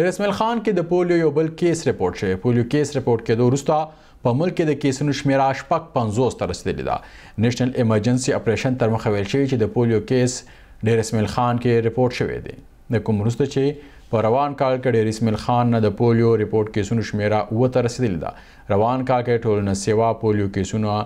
د اسماعیل خان کې د پولیو یو بل کیس رپورټ شوی پولیو کیس رپورټ کېدو وروسته په ملک کې د کیسونو شمیره شپږ پنځوس ته رسیدلې ده نېشنل ایمرجنسي اپریشن تر مخه ویل شوی چې د پولیو کیس ډېر اسماعیل خان کې رپورټ شوی دی د کوم وروسته چې په روان کال کې ډېر اسماعیل خان نه د پولیو رپورټ کیسونو شمیره اووه ته رسیدلې ده روان کال کې ټولنه سیوا پولیو کیسونه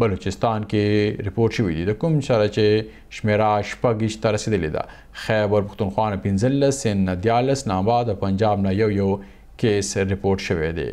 بلوچستان کې رپورټ شوی دی د کوم سره چې شمیره شپږ ته رسیدلې ده خیبر پښتونخوا نه پنځلس، سند نه دیارلس، نامباد او پنجاب نه یو یو کیس رپورټ شوی دی.